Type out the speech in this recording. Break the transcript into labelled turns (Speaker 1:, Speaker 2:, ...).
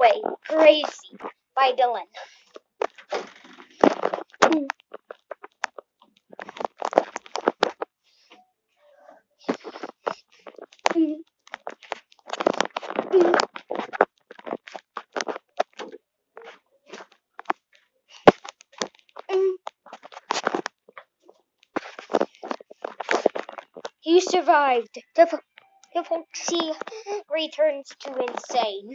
Speaker 1: Wait, Crazy by Dylan. He survived. The, the Foxy returns to insane.